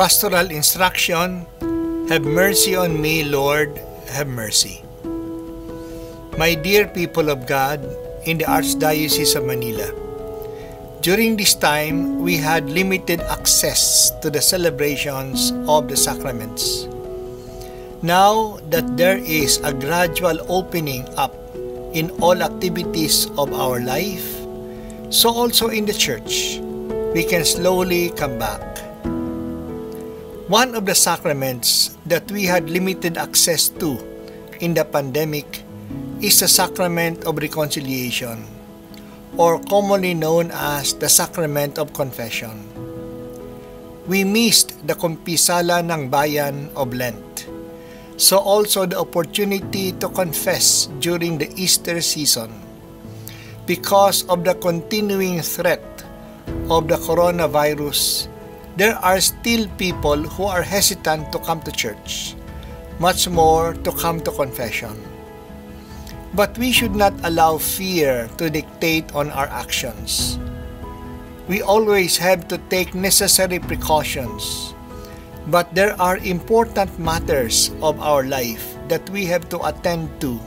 Pastoral Instruction Have mercy on me, Lord, have mercy. My dear people of God in the Archdiocese of Manila, during this time we had limited access to the celebrations of the sacraments. Now that there is a gradual opening up in all activities of our life, so also in the church, we can slowly come back. One of the sacraments that we had limited access to in the pandemic is the sacrament of reconciliation, or commonly known as the sacrament of confession. We missed the kumpisala ng bayan of Lent, so also the opportunity to confess during the Easter season. Because of the continuing threat of the coronavirus, there are still people who are hesitant to come to church, much more to come to confession. But we should not allow fear to dictate on our actions. We always have to take necessary precautions, but there are important matters of our life that we have to attend to,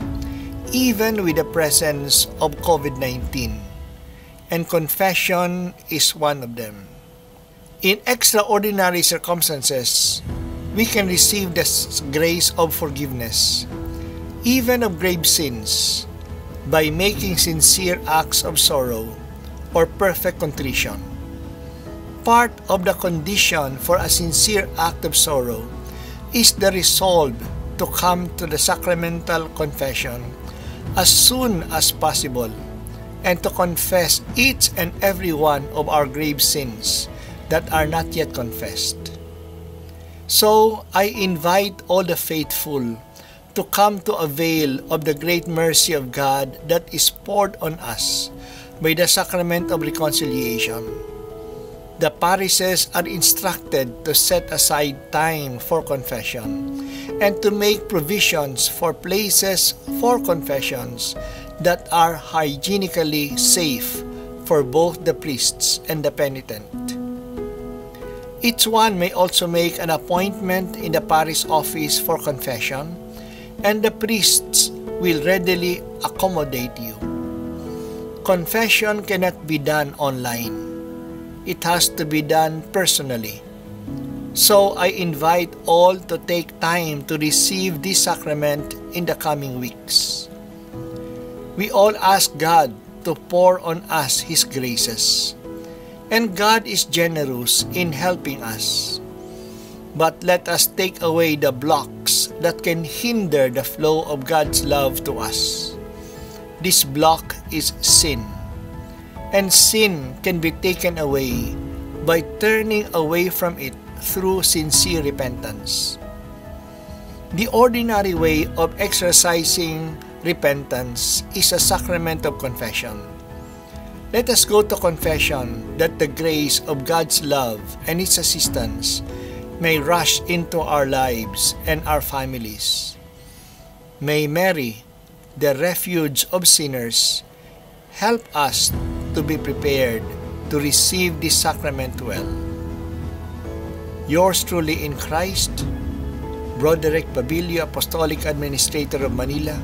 even with the presence of COVID 19, and confession is one of them. In extraordinary circumstances, we can receive the grace of forgiveness, even of grave sins, by making sincere acts of sorrow or perfect contrition. Part of the condition for a sincere act of sorrow is the resolve to come to the sacramental confession as soon as possible and to confess each and every one of our grave sins that are not yet confessed. So I invite all the faithful to come to avail of the great mercy of God that is poured on us by the sacrament of reconciliation. The parishes are instructed to set aside time for confession and to make provisions for places for confessions that are hygienically safe for both the priests and the penitent. Each one may also make an appointment in the parish office for confession, and the priests will readily accommodate you. Confession cannot be done online. It has to be done personally. So I invite all to take time to receive this sacrament in the coming weeks. We all ask God to pour on us His graces and God is generous in helping us. But let us take away the blocks that can hinder the flow of God's love to us. This block is sin. And sin can be taken away by turning away from it through sincere repentance. The ordinary way of exercising repentance is a sacrament of confession. Let us go to confession that the grace of God's love and its assistance may rush into our lives and our families. May Mary, the refuge of sinners, help us to be prepared to receive this sacrament well. Yours truly in Christ, Broderick Pabillo, Apostolic Administrator of Manila,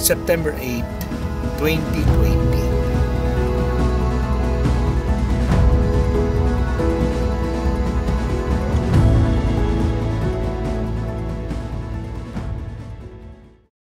September 8, 2020.